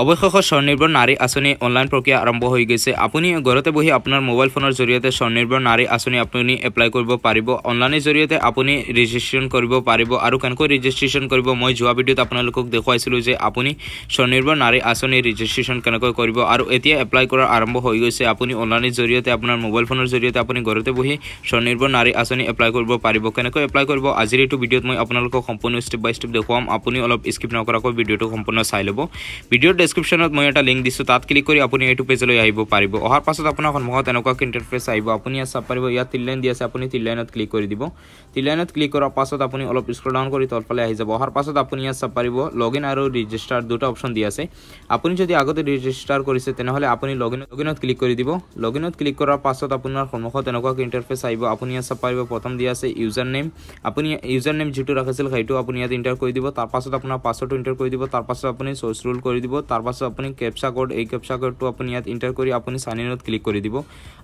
অৱশেষত স্বনিৰ্ভৰ নাৰী আঁচনি অনলাইন প্ৰক্ৰিয়া আৰম্ভ হৈ গৈছে। আপুনি ঘৰতে বহি আপোনাৰ মোবাইল ফোনৰ জৰিয়তে স্বনিৰ্ভৰ নাৰী আঁচনি আপুনি এপ্লাই কৰিব পাৰিব। অনলাইনৰ জৰিয়তে আপুনি ৰেজিষ্ট্ৰেশ্যন কৰিব পাৰিব আৰু কেনেকৈ ৰেজিষ্ট্ৰেশ্যন কৰিব মই যোৱা ভিডিঅ'ত আপোনালোকক দেখুৱাইছিলোঁ যে আপুনি স্বনিৰ্ভৰ নাৰী আঁচনি ৰেজিষ্ট্ৰেশ্যন কেনেকৈ কৰিব আৰু এতিয়া এপ্লাই কৰা আৰম্ভ হৈ গৈছে। আপুনি অনলাইনৰ জৰিয়তে আপোনাৰ মোবাইল ফোনৰ জৰিয়তে আপুনি ঘৰতে বহি স্বনিৰ্ভৰ নাৰী আঁচনি এপ্লাই কৰিব পাৰিব। কেনেকৈ এপ্লাই কৰিব আজিৰ এইটো ভিডিঅ'ত মই আপোনালোকক সম্পূৰ্ণ ষ্টেপ বাই ষ্টেপ দেখুৱাম। আপুনি অলপ স্কিপ নকৰাকৈ ভিডিঅ'টো সম্পূৰ্ণ চাই ল'ব। ভিডিঅ'ৰ ডেছক্ৰিপশ্যনত মই এটা লিংক দিছোঁ তাত ক্লিক কৰি আপুনি এইটো পেজলৈ আহিব পাৰিব। অহাৰ পাছত আপোনাৰ সন্মুখত এনেকুৱা ইণ্টাৰফেচ আহিব। আপুনি ইয়াত চাব পাৰিব ইয়াত তিল লাইন দি আছে আপুনি তিল লাইনত ক্লিক কৰি দিব। তিল লাইনত ক্লিক কৰাৰ পাছত আপুনি অলপ স্ক্ৰল ডাউন কৰি তলফালে আহি যাব। অহাৰ পাছত আপুনি ইয়াত চাব পাৰিব লগ ইন আৰু ৰেজিষ্টাৰ দুটা অপশ্যন দি আছে। আপুনি যদি আগতে ৰেজিষ্টাৰ কৰিছে তেনেহ'লে আপুনি লগ ইন লগ ইনত ক্লিক কৰি দিব। লগ ইনত ক্লিক কৰাৰ পাছত আপোনাৰ সন্মুখত এনেকুৱা ইণ্টাৰফেচ আহিব। আপুনি ইয়াত চাব পাৰিব প্ৰথম দি আছে ইউজাৰ নেম আপুনি ইউজাৰ নেম যিটো ৰাখিছিল সেইটো আপুনি ইয়াত ইণ্টাৰ কৰি দিব। তাৰপাছত আপোনাৰ পাছৱৰ্ডটো ইণ্টাৰ কৰি দিব। তাৰপাছত আপুনি চ'চ ৰুল কৰি দিব। তাৰপাছত আপুনি কেপচা কোড এই কেপচা কোডটো আপুনি ইয়াত ইণ্টাৰ কৰি আপুনি চাইন ইনত ক্লিক কৰি দিব।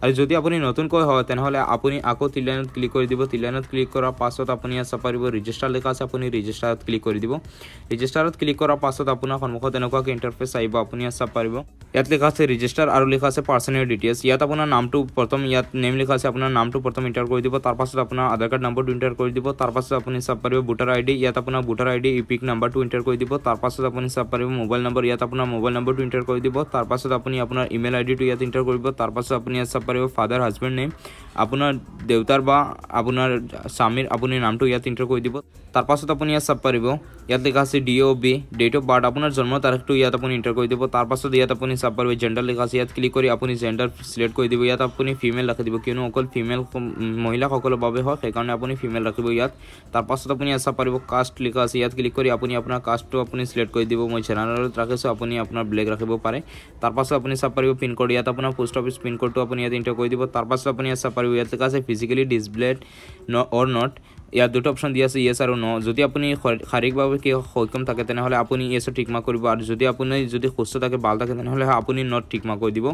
আৰু যদি আপুনি নতুনকৈ হয় তেনেহ'লে আপুনি আকৌ তিলাইনত ক্লিক কৰি দিব। তিলাইনত ক্লিক কৰাৰ পাছত আপুনি ইয়াত চাব পাৰিব ৰেজিষ্টাৰ লিখা আছে আপুনি ৰেজিষ্টাৰত ক্লিক কৰি দিব। ৰেজিষ্টাৰত ক্লিক কৰাৰ পাছত আপোনাৰ সন্মুখত এনেকুৱাকৈ ইণ্টাৰফেচ আহিব আপুনি ইয়াত চাব পাৰিব। ইয়াত লিখা আছে ৰেজিষ্টাৰ আৰু লিখা আছে পাৰ্চনেল ডিটেইলছ ইয়াত আপোনাৰ নামটো প্ৰথম ইয়াত নেম লিখা আছে আপোনাৰ নামটো প্ৰথম ইণ্টাৰ কৰি দিব। তাৰপাছত আপোনাৰ আধাৰ কাৰ্ড নম্বৰটো ইণ্টাৰ কৰি দিব। তাৰপাছত আপুনি চাব পাৰিব ভোটাৰ আই ডি ইয়াত আপোনাৰ ভোটাৰ আই ডি ইপিক নাম্বাৰটো ইণ্টাৰ কৰি দিব। তাৰপাছত আপুনি চাব পাৰিব মোবাইল নম্বৰ ইয়াত আপোনাৰ মোবাইল নম্বৰটো ইণ্টাৰ কৰি দিব। তাৰপাছত আপুনি আপোনাৰ ইমেইল আই ডিটো ইয়াত ইণ্টাৰ কৰিব। তাৰপাছত আপুনি ইয়াত চাব পাৰিব ফাদাৰ হাজবেণ্ড নেম আপোনাৰ দেউতাৰ বা আপোনাৰ স্বামীৰ আপুনি নামটো ইয়াত ইণ্টাৰ কৰি দিব। তাৰপাছত আপুনি ইয়াত চাব পাৰিব ইয়াত লিখা আছে D O' B date of birth আপোনাৰ জন্ম তাৰিখটো ইয়াত আপুনি ইণ্টাৰ কৰি দিব। তাৰপাছত ইয়াত আপুনি চাব পাৰিব জেণ্ডাৰ লিখা আছে ইয়াত ক্লিক কৰি আপুনি জেণ্ডাৰ চিলেক্ট কৰি দিব। ইয়াত আপুনি ফিমেল ৰাখি দিব কিয়নো অকল ফিমেল মহিলাসকলৰ বাবে হয় সেইকাৰণে আপুনি ফিমেল ৰাখিব ইয়াত। তাৰপাছত আপুনি ইয়াত চাব পাৰিব কাষ্ট লিখা আছে ইয়াত ক্লিক কৰি আপুনি আপোনাৰ কাষ্টটো আপুনি চিলেক্ট কৰি দিব। মই জেনেৰেলত ৰাখিছোঁ আপুনি আপোনাৰ ব্লেক ৰাখিব পাৰে। তাৰপাছত আপুনি চাব পাৰিব পিনক'ড ইয়াত আপোনাৰ পোষ্ট অফিচ পিনক'ডটো আপুনি ইয়াত ইণ্টাৰ কৰি দিব। তাৰপাছত আপুনি ইয়াত চাব পাৰিব ইয়াত লিখা আছে ফিজিকেলি ডিছপ্লেড ন অৰ নট ইয়াত দুটা অপশ্যন দি আছে য়েছ আৰু ন যদি আপুনি শাৰীৰিকভাৱে কি সক্ষম থাকে তেনেহ'লে আপুনি টিক মাৰ্ক কৰিব। আৰু যদি আপুনি যদি সুস্থ থাকে ভাল থাকে তেনেহ'লে আপুনি নট মাৰ্ক কৰি দিব।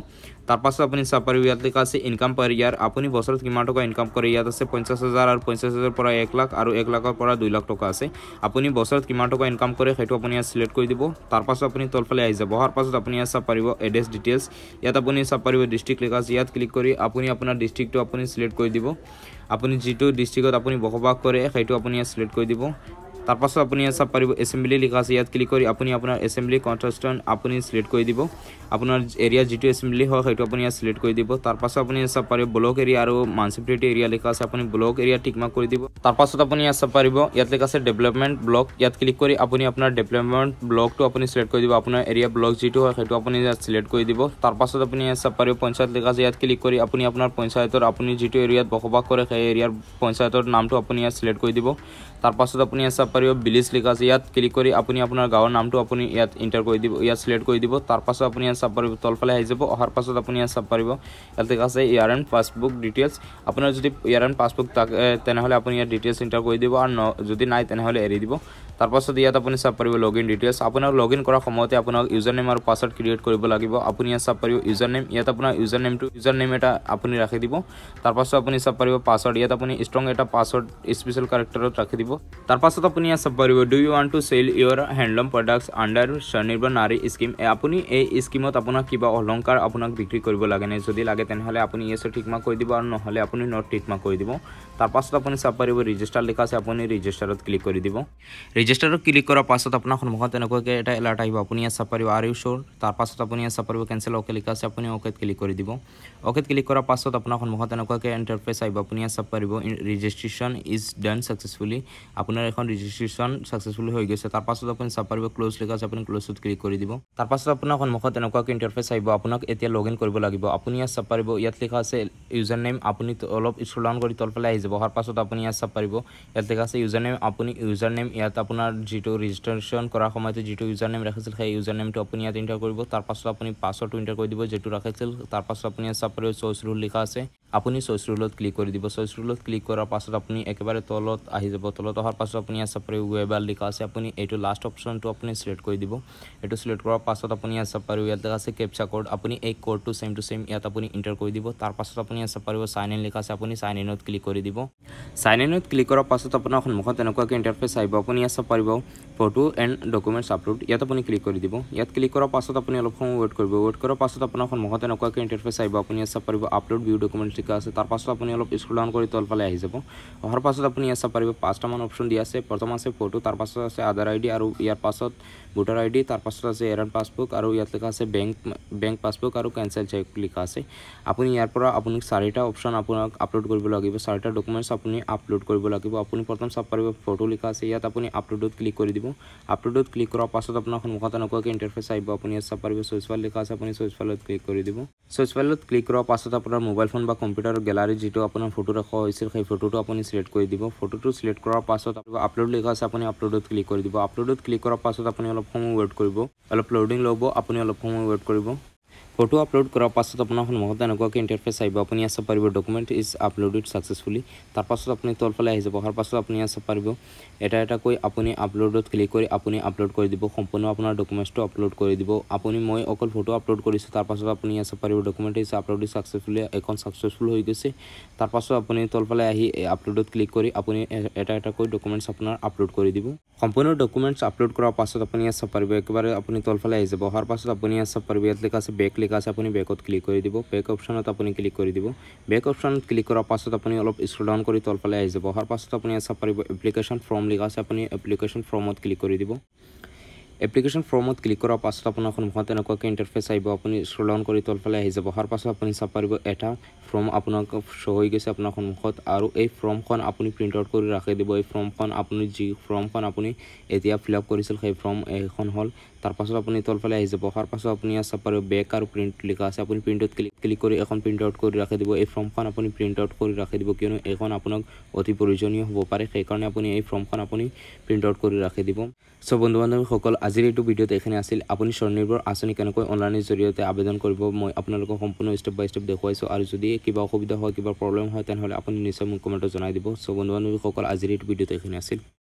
তাৰপাছত আপুনি চাব পাৰিব ইয়াত লিখা আছে ইনকাম পাৰ ইয়াৰ আপুনি বছৰত কিমান টকা ইনকাম কৰে? ইয়াত আছে পঞ্চাছ হাজাৰ আৰু পঞ্চাছ হাজাৰৰ পৰা এক লাখ আৰু এক লাখৰ পৰা দুই লাখ টকা আছে। আপুনি বছৰত কিমান টকা ইনকাম কৰে সেইটো আপুনি ইয়াত চিলেক্ট কৰি দিব। তাৰপাছত আপুনি তলফালে আহি যাব। অহাৰ পাছত আপুনি ইয়াত চাব পাৰিব এড্ৰেছ ডিটেইলছ ইয়াত আপুনি চাব পাৰিব ডিষ্ট্ৰিক্ট লিখা আছে। ইয়াত ক্লিক কৰি আপুনি আপোনাৰ ডিষ্ট্ৰিক্টটো আপুনি চিলেক্ট কৰি দিব। আপুনি যিটো ডিষ্ট্ৰিক্টত আপুনি বসবাস কৰে সেইটো আপুনি ইয়াত চিলেক্ট কৰি দিব। তাৰপাছত আপুনি ইয়াত চাব পাৰিব এছেম্বলি লিখা আছে ইয়াত ক্লিক কৰি আপুনি আপোনাৰ এছেম্বলি কণ্টেষ্টেণ্ট আপুনি চিলেক্ট কৰি দিব। আপোনাৰ এৰিয়া যিটো এছেম্বলি হয় সেইটো আপুনি ইয়াত চিলেক্ট কৰি দিব। তাৰপাছত আপুনি ইয়াত চাব পাৰিব ব্লক এৰিয়া আৰু মাউনিচিপালিটি এৰিয়া লিখা আছে আপুনি ব্লক এৰিয়া টিক মাৰ্ক কৰি দিব। তাৰপাছত আপুনি ইয়াত চাব পাৰিব ইয়াত লিখা আছে ডেভেলপমেণ্ট ব্লক ইয়াত ক্লিক কৰি আপুনি আপোনাৰ ডেভেলপমেণ্ট ব্লকটো আপুনি চিলেক্ট কৰি দিব আপোনাৰ এৰিয়া ব্লক যিটো হয় সেইটো আপুনি ইয়াত চিলেক্ট কৰি দিব। তাৰপাছত আপুনি ইয়াত চাব পাৰিব পঞ্চায়ত লিখা আছে ইয়াত ক্লিক কৰি আপুনি আপোনাৰ পঞ্চায়তৰ আপুনি যিটো এৰিয়াত বসবাস কৰে সেই এৰিয়াৰ পঞ্চায়তৰ নামটো আপুনি ইয়াত চিলেক্ট কৰি দিব। তাৰপাছত আপুনি ইয়াত চাব পাৰিব ভিলেজ লিখা আছে। ইয়াত ক্লিক কৰি আপুনি আপোনাৰ গাঁৱৰ নামটো আপুনি ইয়াত ইণ্টাৰ কৰি দিব ইয়াত চিলেক্ট কৰি দিব। তাৰপাছত আপুনি ইয়াত চাব পাৰিব তলফালে আহি যাব। অহাৰ পাছত আপুনি ইয়াত চাব পাৰিব। ইয়াত লিখা আছে ইয়াৰ এণ্ড পাছবুক ডিটেইলছ। আপোনাৰ যদি ইয়াৰ এণ্ড পাছবুক থাকে তেনেহ'লে আপুনি ইয়াত ডিটেইলছ ইণ্টাৰ কৰি দিব আৰু যদি নাই তেনেহ'লে এৰি দিব। তাৰপাছত ইয়াত আপুনি চাব পাৰিব লগ ইন ডিটেইলছ আপোনাৰ লগ ইন কৰাৰ সময়তে আপোনাক ইউজাৰ নেম আৰু পাছৱৰ্ড ক্ৰিয়েট কৰিব লাগিব। আপুনি ইয়াত চাব পাৰিব ইউজাৰ নেম ইয়াত আপোনাৰ ইউজাৰ নেমটো ইউজাৰ নেম এটা আপুনি ৰাখি দিব। তাৰপাছত আপুনি চাব পাৰিব পাছৱৰ্ড ইয়াত আপুনি ষ্ট্ৰং এটা পাছৱৰ্ড স্পেচিয়েল কেৰেক্টাৰত ৰাখি দিব। তাৰপাছত আপুনি ইয়াত চাব পাৰিব do you want to sell your handloom products under Swanirbhar Nari scheme আপুনি এই স্কিমত আপোনাক কিবা অলংকাৰ আপোনাক বিক্ৰী কৰিব লাগেনে যদি লাগে তেনেহ'লে আপুনি য়েছৰ ঠিক মাৰ্ক কৰি দিব আৰু নহ'লে আপুনি নট ঠিক মাৰ্ক কৰি দিব। তাৰপাছত আপুনি চাব পাৰিব ৰেজিষ্টাৰ লিখা আছে আপুনি ৰেজিষ্টাৰত ক্লিক কৰি দিব। ৰেজিষ্টাৰত ক্লিক কৰাৰ পাছত আপোনাৰ সন্মুখত এনেকুৱাকৈ এটা এলাৰ্ট আহিব আপুনি ইয়াত চাব পাৰিব আৰ ইউ শ্বৰ তাৰপাছত আপুনি ইয়াত চাব পাৰিব কেঞ্চেল অ'কে লিখা আছে আপুনি অ'কেত ক্লিক কৰি দিব। অ'কেত ক্লিক কৰাৰ পাছত আপোনাৰ সন্মুখত এনেকুৱাকৈ ইণ্টাৰফেচ আহিব আপুনি ইয়াত চাব পাৰিব ৰেজিষ্ট্ৰেশ্যন ইজ ডান ছাকচেছফুলি আপোনাৰ এখন ৰেজিষ্ট্ৰেশ্যন ছাকচেছফুলি হৈ গৈছে তাৰপাছত আপুনি চাব পাৰিব ক্ল'জ লিখা আছে আপুনি ক্ল'জত ক্লিক কৰি দিব। তাৰপাছত আপোনাৰ সন্মুখত এনেকুৱাকৈ ইণ্টাৰফেচ আহিব আপোনাক এতিয়া লগ ইন কৰিব লাগিব। আপুনি ইয়াত চাব পাৰিব ইয়াত লিখা আছে ইউজাৰ নেম আপুনি অলপ স্ক্ৰল ডাউন কৰি তলফালে আহি যাব। অহাৰ পাছত আপুনি ইয়াত চাব পাৰিব ইয়াত লিখা আছে ইউজাৰ নেম আপুনি ইউজাৰ নেম ইয়াত আপোনাৰ যিটো ৰেজিষ্ট্ৰেশ্যন কৰাৰ সময়তে যিটো ইউজাৰ নেম ৰাখিছিল সেই ইউজাৰ নেমটো আপুনি ইয়াত ইণ্টাৰ কৰিব। তাৰপাছত আপুনি পাছৱৰ্ডটো ইণ্টাৰ কৰি দিব যিটো ৰাখিছিল। তাৰপাছত আপুনি ইয়াত চাব পাৰিব চইচ ৰুল লিখা আছে। আপুনি চইচ ৰুলত ক্লিক কৰি দিব। চইচ ৰুলত ক্লিক কৰাৰ পাছত আপুনি একেবাৰে তলত আহি যাব। তলত অহাৰ পাছত আপুনি ইয়াত চাব পাৰিব ৱেবাৰ লিখা আছে। আপুনি এইটো লাষ্ট অপশ্যনটো আপুনি চিলেক্ট কৰি দিব। এইটো চিলেক্ট কৰাৰ পাছত আপুনি ইয়াত চাব পাৰিব ইয়াত লিখা আছে কেপচা কোড আপুনি এই কোডটো ছেম টু ছেম ইয়াত আপুনি ইণ্টাৰ কৰি দিব। তাৰপাছত আপুনি ইয়াত চাব পাৰিব চাইন ইন লিখা আছে। আপুনি চাইন ইনত ক্লিক কৰি দিব। চাইন ইনত ক্লিক কৰাৰ পাছত আপোনাৰ সন্মুখত এনেকুৱাকৈ ইণ্টাৰফেচ আহিব। আপুনি ইয়াত চাব পাৰিব। Photo and documents upload. ইয়াত আপুনি ক্লিক কৰি দিব। ইয়াত ক্লিক কৰাৰ পাছত আপুনি অলপ সময় ৱেইট কৰিব। ৱেইট কৰাৰ পাছত আপোনাৰ সন্মুখত এনেকুৱাকৈ ইণ্টাৰফেচ আহিব। আপুনি ইয়াত চাব পাৰিব আপলোড ভিউ ডকুমেণ্টছ লিখা আছে। তাৰ পাছত আপুনি অলপ স্ক্ৰল ডাউন কৰি তলফালে আহি যাব। অহাৰ পাছত আপুনি ইয়াত চাব পাৰিব পাঁচটামান অপশ্যন দিয়া আছে। প্ৰথম আছে ফটো তাৰ পাছত আছে আধাৰ আই ডি আৰু ইয়াৰ পাছত ভোটাৰ আই ডি তাৰ পাছত আছে এয়াৰ পাছবুক আৰু ইয়াত লিখা আছে বেংক বেংক পাছবুক আৰু কেঞ্চেল চেক লিখা আছে। আপুনি ইয়াৰ পৰা আপুনি চাৰিটা অপশ্যন আপোনাক আপলোড কৰিব লাগিব। চাৰিটা ডকুমেণ্টছ আপুনি আপলোড কৰিব লাগিব। আপুনি প্ৰথম চাব পাৰিব ফটো লিখা আছে। ইয়াত আপুনি আপলোডত ক্লিক কৰি দিব। আপলোডত ক্লিক কৰাৰ পাছত আপোনাৰ সন্মুখত এনেকুৱাকৈ ইণ্টাৰফেচ আহিব। আপুনি ইয়াত চাব পাৰিব চইচ ফাইল লিখা আছে আপুনি চইচ ফাইলত ক্লিক কৰি দিব। চইচ ফাইলত ক্লিক কৰাৰ পাছত আপোনাৰ মোবাইল ফোন বা কম্পিউটাৰ গেলাৰীত যিটো আপোনাৰ ফটো ৰখা হৈছিল সেই ফটোটো আপুনি চিলেক্ট কৰি দিব। ফটোটো চিলেক্ট কৰাৰ পাছত আপলোড লিখা আছে আপুনি আপলোডত ক্লিক কৰি দিব। আপলোডত ক্লিক কৰাৰ পাছত আপুনি অলপ সময় ৱেইট কৰিব। অলপ লোডিং ল'ব আপুনি অলপ সময় ৱেইট কৰিব। ফটো আপলোড কৰাৰ পাছত আপোনাৰ সন্মুখত এনেকুৱাকৈ ইণ্টাৰফেচ আহিব। আপুনি ইয়াত চাব পাৰিব ডকুমেণ্ট ইজ আপলোডেড ছাকচেছফুলি তাৰ পাছত আপুনি তলফালে আহি যাব। অহাৰ পাছত আপুনি ইয়াত চাব পাৰিব এটা এটাকৈ আপুনি আপলোডত ক্লিক কৰি আপুনি আপলোড কৰি দিব। সম্পূৰ্ণ আপোনাৰ ডকুমেণ্টছটো আপলোড কৰি দিব। আপুনি মই অকল ফটো আপলোড কৰিছোঁ তাৰ পাছত আপুনি চাব পাৰিব ডকুমেণ্ট ইজ আপলোড ছাকচেছফুলি এখন ছাকচেছফুল হৈ গৈছে। তাৰ পাছত আপুনি তলফালে আহি আপলোডত ক্লিক কৰি আপুনি এটা এটাকৈ ডকুমেণ্টছ আপোনাৰ আপলোড কৰি দিব। সম্পূৰ্ণ ডকুমেণ্টছ আপলোড কৰাৰ পাছত আপুনি চাব পাৰিব একেবাৰে আপুনি তলফালে আহি যাব। অহাৰ পাছত আপুনি চাব পাৰিব ইয়াত লিখা আছে বেক লিখা আছে আপুনি বেকত ক্লিক কৰি দিব। বেক অপশ্যনত আপুনি ক্লিক কৰি দিব। বেক অপশ্যনত ক্লিক কৰাৰ পাছত আপুনি অলপ স্ক্ৰল ডাউন কৰি তলফালে আহি যাব। অহাৰ পাছত আপুনি চাব পাৰিব এপ্লিকেশ্যন ফৰ্ম লিখা আছে। আপুনি এপ্লিকেশ্যন ফৰ্মত ক্লিক কৰি দিব। এপ্লিকেশ্যন ফৰ্মত ক্লিক কৰাৰ পাছত আপোনাৰ সন্মুখত এনেকুৱাকৈ ইণ্টাৰফেচ আহিব। আপুনি স্ক্ৰল ডাউন কৰি তলফালে আহি যাব। অহাৰ পাছত আপুনি চাব পাৰিব এটা ফৰ্ম আপোনাক শ্ব' হৈ গৈছে আপোনাৰ সন্মুখত আৰু এই ফৰ্মখন আপুনি প্ৰিণ্ট আউট কৰি ৰাখি দিব। এই ফৰ্মখন আপুনি যি ফৰ্মখন আপুনি এতিয়া ফিল আপ কৰিছিল সেই ফৰ্ম এইখন হ'ল। তাৰ পাছত আপুনি তলফালে আহি যাব। অহাৰ পাছত আপুনি ইয়াত চাব পাৰিব বেক আৰু প্ৰিণ্ট লিখা আছে। আপুনি প্ৰিণ্টত ক্লিক ক্লিক কৰি এখন প্ৰিণ্ট আউট কৰি ৰাখি দিব। এই ফৰ্মখন আপুনি প্ৰিণ্ট আউট কৰি ৰাখি দিব কিয়নো এইখন আপোনাক অতি প্ৰয়োজনীয় হ'ব পাৰে। সেইকাৰণে আপুনি এই ফৰ্মখন আপুনি প্ৰিণ্ট আউট কৰি ৰাখি দিব। চ' বন্ধু বান্ধৱীসকল আজিৰ এইটো ভিডিঅ'ত এইখিনি আছিল। আপুনি স্বনিৰ্ভৰ আঁচনি কেনেকৈ অনলাইনৰ জৰিয়তে আবেদন কৰিব মই আপোনালোকক সম্পূৰ্ণ ষ্টেপ বাই ষ্টেপ দেখুৱাইছোঁ। আৰু যদি কিবা অসুবিধা হয় কিবা প্ৰব্লেম হয় তেনেহ'লে আপুনি নিশ্চয় মোক কমেণ্টত জনাই দিব। চ' বন্ধু বান্ধৱীসকল আজিৰ এইটো ভিডিঅ'ত এইখিনি আছিল।